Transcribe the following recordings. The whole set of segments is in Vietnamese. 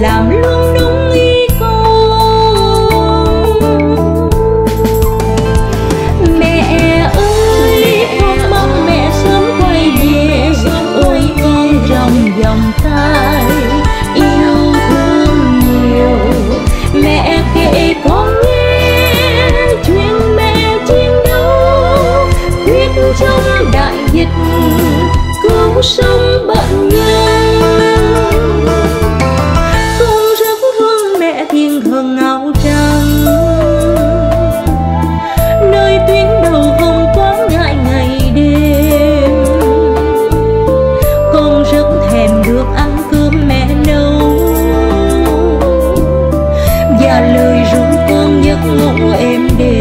làm luôn đúng ý con mẹ ơi con mong mẹ sớm quay về ôi con trong vòng tay. Yêu thương nhiều, mẹ kể con nghe chuyện mẹ chiến đấu. Quyết trong đại dịch, cứu sống bận người là lời ru con giấc ngủ êm đêm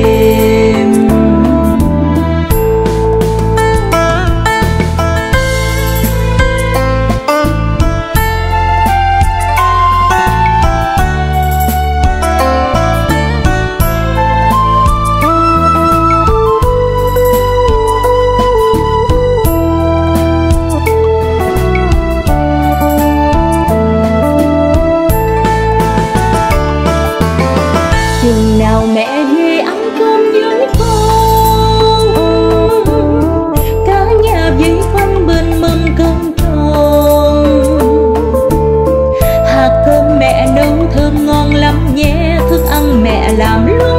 làm luôn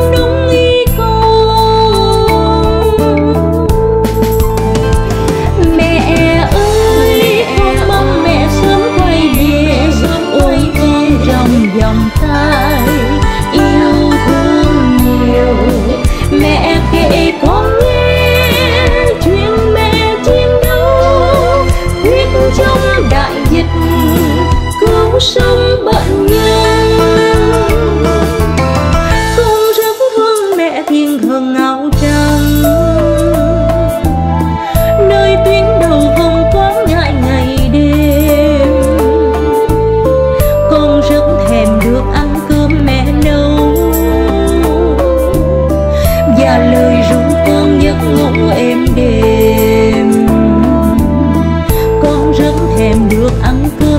và lời ru con giấc ngủ êm đêm. Con rất thèm được ăn cơm